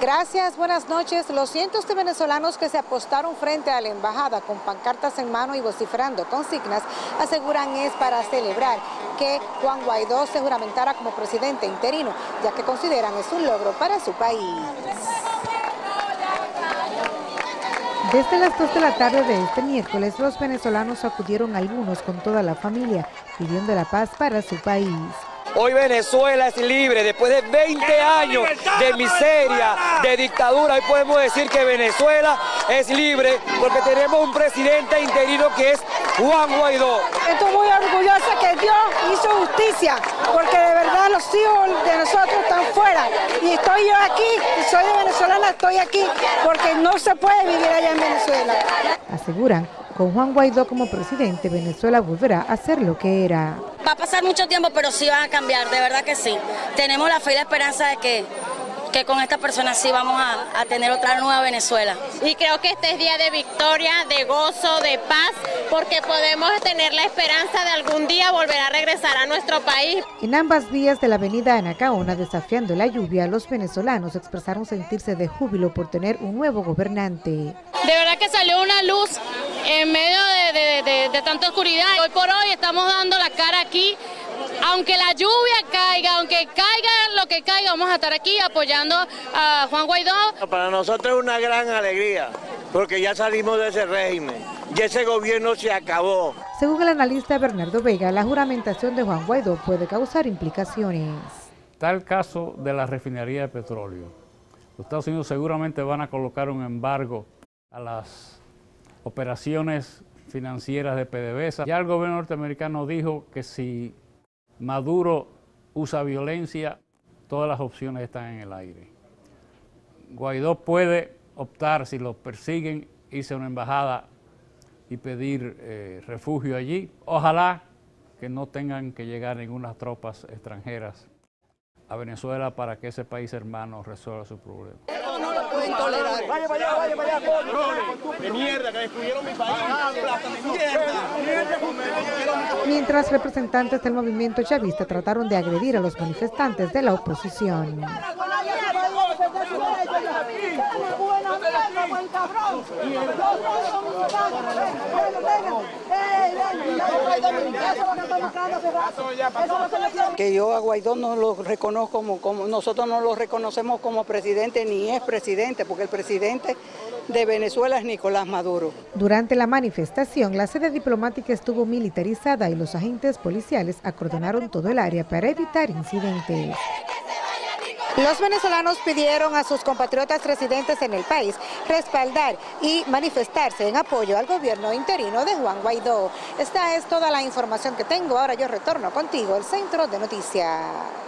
Gracias, buenas noches. Los cientos de venezolanos que se apostaron frente a la embajada con pancartas en mano y vociferando consignas aseguran es para celebrar que Juan Guaidó se juramentara como presidente interino, ya que consideran es un logro para su país. Desde las 2 de la tarde de este miércoles, los venezolanos acudieron algunos con toda la familia, pidiendo la paz para su país. Hoy Venezuela es libre, después de 20 años de miseria, de dictadura, hoy podemos decir que Venezuela es libre porque tenemos un presidente interino que es Juan Guaidó. Estoy muy orgullosa que Dios hizo justicia, porque de verdad los hijos de nosotros están fuera. Y estoy yo aquí, y soy venezolana, estoy aquí, porque no se puede vivir allá en Venezuela. Aseguran, con Juan Guaidó como presidente, Venezuela volverá a ser lo que era. Va a pasar mucho tiempo, pero sí van a cambiar, de verdad que sí. Tenemos la fe y la esperanza de que que con esta persona sí vamos a, a, tener otra nueva Venezuela. Y creo que este es día de victoria, de gozo, de paz, porque podemos tener la esperanza de algún día volver a regresar a nuestro país. En ambas vías de la avenida Anacaona, desafiando la lluvia, los venezolanos expresaron sentirse de júbilo por tener un nuevo gobernante. De verdad que salió una luz en medio de, de, de, de tanta oscuridad. Hoy por hoy estamos dando la cara aquí aunque la lluvia caiga, aunque caiga lo que caiga, vamos a estar aquí apoyando a Juan Guaidó. Para nosotros es una gran alegría, porque ya salimos de ese régimen, y ese gobierno se acabó. Según el analista Bernardo Vega, la juramentación de Juan Guaidó puede causar implicaciones. Está el caso de la refinería de petróleo. Los Estados Unidos seguramente van a colocar un embargo a las operaciones financieras de PDVSA. Ya el gobierno norteamericano dijo que si Maduro usa violencia, todas las opciones están en el aire. Guaidó puede optar, si lo persiguen, irse a una embajada y pedir eh, refugio allí. Ojalá que no tengan que llegar ninguna tropas extranjeras a Venezuela para que ese país hermano resuelva su problema. No lo pueden tolerar. Vaya, vaya, vaya, vaya, De mierda, que destruyeron mi país. Mientras representantes del movimiento chavista trataron de agredir a los manifestantes de la oposición. Que yo a Guaidó no lo reconozco como, como, nosotros no lo reconocemos como presidente ni es presidente, porque el presidente de Venezuela es Nicolás Maduro. Durante la manifestación, la sede diplomática estuvo militarizada y los agentes policiales acordonaron todo el área para evitar incidentes. Los venezolanos pidieron a sus compatriotas residentes en el país respaldar y manifestarse en apoyo al gobierno interino de Juan Guaidó. Esta es toda la información que tengo. Ahora yo retorno contigo al Centro de Noticias.